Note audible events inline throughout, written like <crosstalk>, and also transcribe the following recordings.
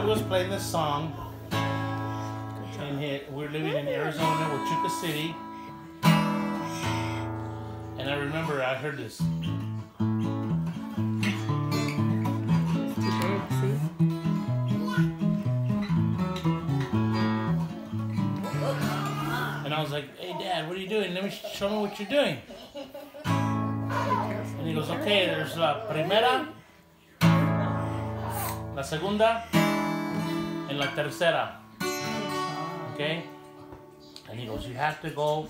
He was playing this song. And we're living in Arizona, Huachuca City. And I remember I heard this. And I was like, hey, Dad, what are you doing? Let me show me what you're doing. And he goes, okay, there's la primera, la segunda, and la tercera. Okay? And he goes, you have to go,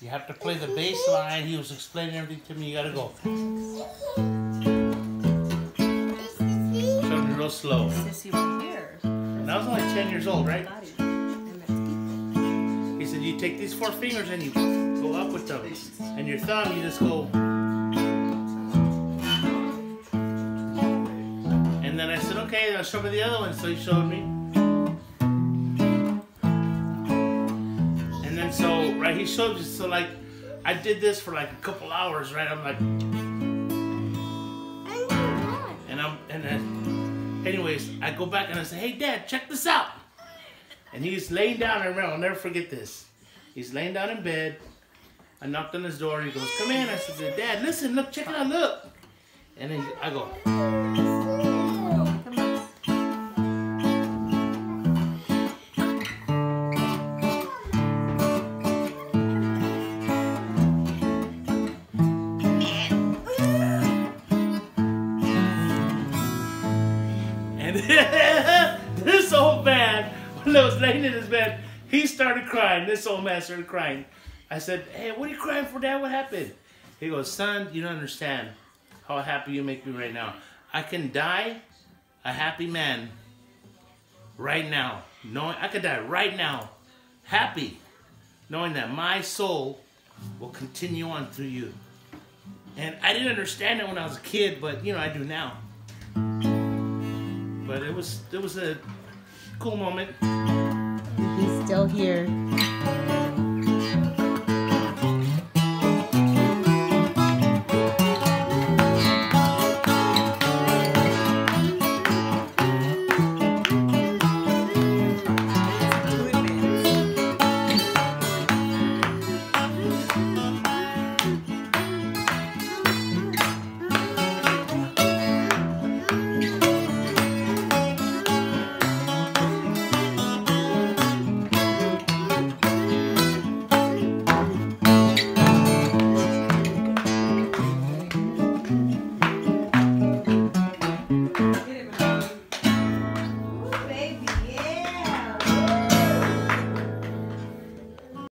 you have to play the bass line. He was explaining everything to me. You gotta go. Me real slow. And I was only 10 years old, right? Body. And that's deep. He said, you take these four fingers and you go up with them. And your thumb, you just go. And then I said, okay, now show me the other one. So he showed me. Right, he showed you. So, like, I did this for like a couple hours, right? I'm like, and I'm, and then, anyways, I go back and I say, hey, Dad, check this out. And he's laying down, I remember, I'll never forget this. He's laying down in bed. I knocked on his door he goes, come in. I said, Dad, listen, look, check it out, look. And then I go, <laughs> this old man, when I was laying in his bed, he started crying. This old man started crying. I said, hey, what are you crying for, Dad? What happened? He goes, son, you don't understand how happy you make me right now. I can die a happy man right now. Knowing I could die right now, happy, knowing that my soul will continue on through you. And I didn't understand it when I was a kid, but you know I do now. But it was it was a cool moment. He's still here.